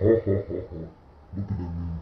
Ha ha ha ha. Look at that mean